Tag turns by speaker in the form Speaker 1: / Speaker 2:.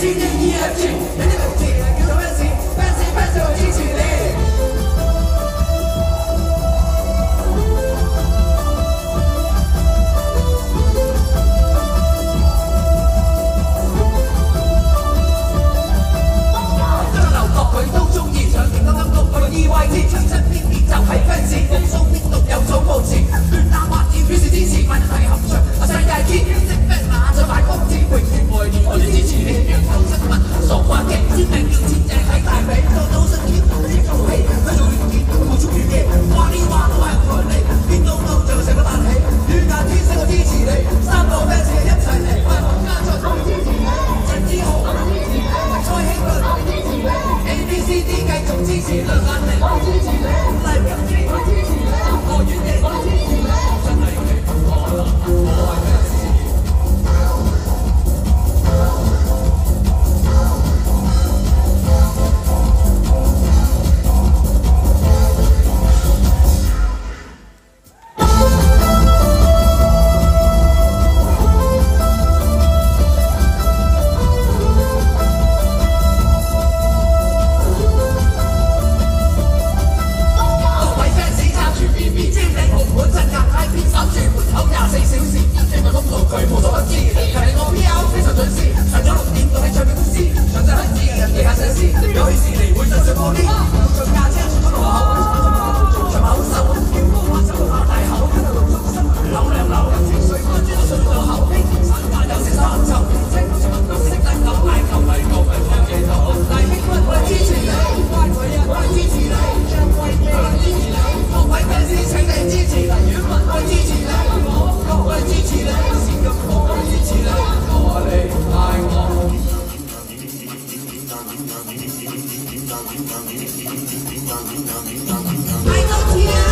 Speaker 1: C D E F G，你的名字叫 fans 支持你。就系 fans，我。支持啦，我支持你，我支持你，我。I love you.